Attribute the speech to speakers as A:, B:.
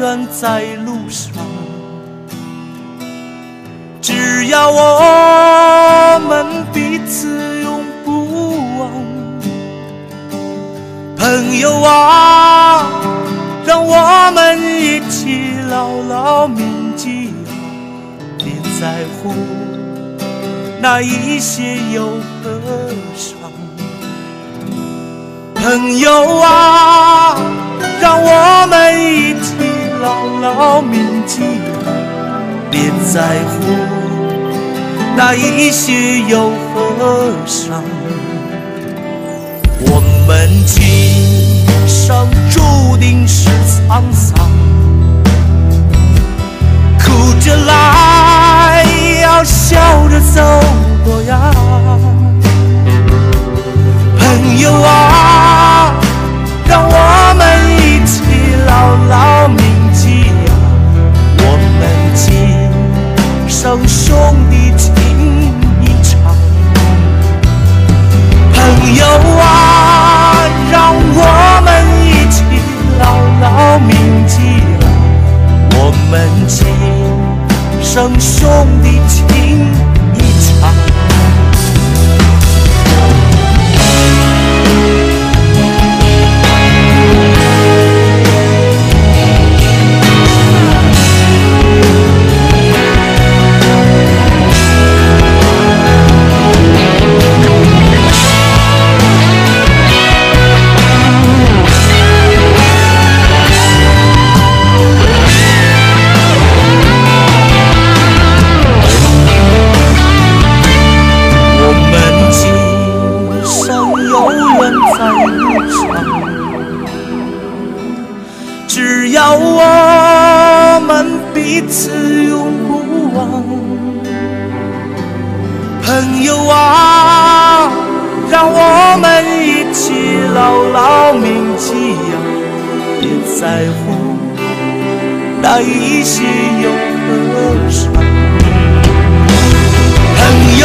A: 远在路上只要我们彼此永不忘朋友啊让我们一起牢牢铭记啊别在乎那一些忧和伤朋友啊让我们一起牢牢铭记，别在乎那一些忧和伤。我们今生注定是沧桑，一生兄弟情一场。次永不忘。朋友啊，让我们一起牢牢铭记呀，别在乎那一些有何伤。朋友